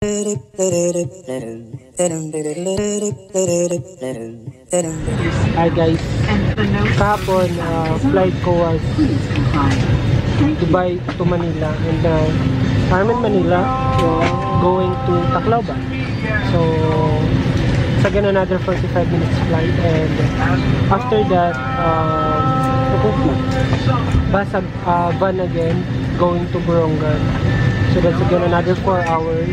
Hi guys, kahapon uh, flight ko was Dubai to Manila and now I'm in Manila so going to Tacloban. So again another 45 minutes flight and after that um, Basag uh, van again going to Borongan. So that's again another 4 hours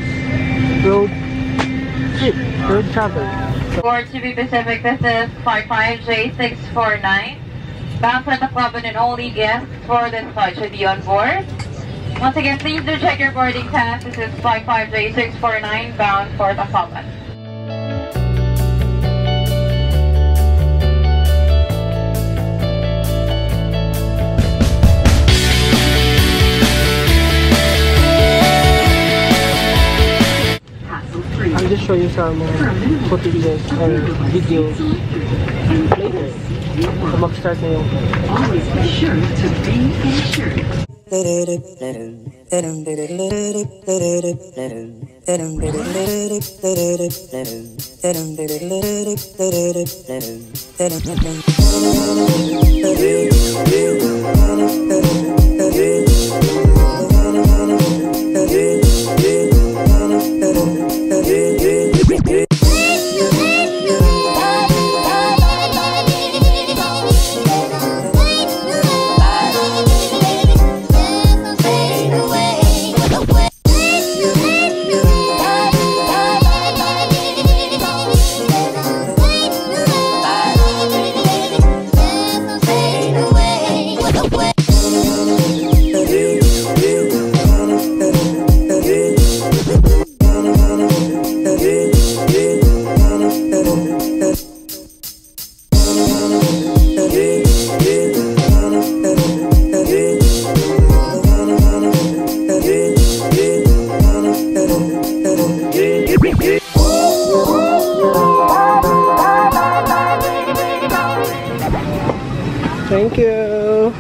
road trip, road travel. For Cebu Pacific, this is 55J649. Bound for Tacloban only guests for this flight should be on board. Once again, please do check your boarding pass. This is 55J649 bound for Tacloban. I'll just show you some uh, footages or videos later. So mag-start na yung Always be sure to be insured. Thank you!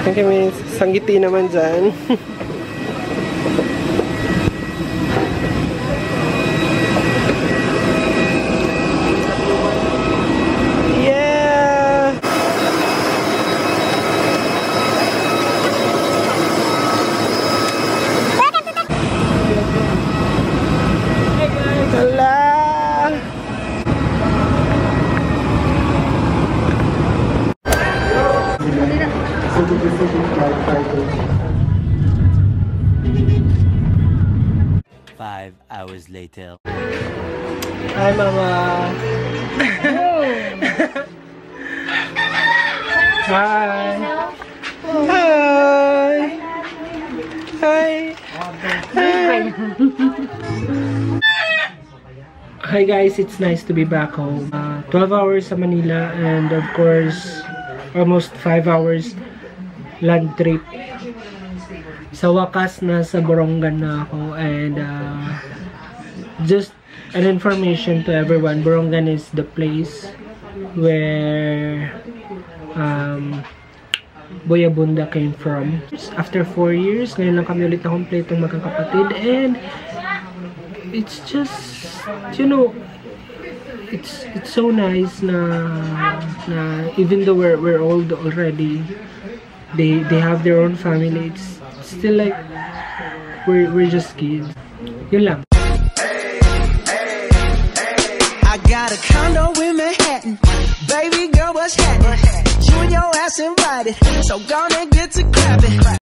Thank you, Miss. Sanggiti naman dyan. Five hours later. Hi, Mama. Hi. Hi. Hi. Hi. Hi guys, it's nice to be back home. Uh, 12 hours sa Manila and of course almost 5 hours land trip. Sa wakas na sa Borongan na ako and uh, just an information to everyone Borongan is the place where um, Boyabunda came from after 4 years ngayon lang kami ulit na kompletong magkakapatid and it's just you know it's it's so nice na na even though we're, we're old already they they have their own family it's still like we're, we're just kids yun lang I got a condo in Manhattan. Baby girl, what's happening? You and your ass invited. So gonna get to clapping.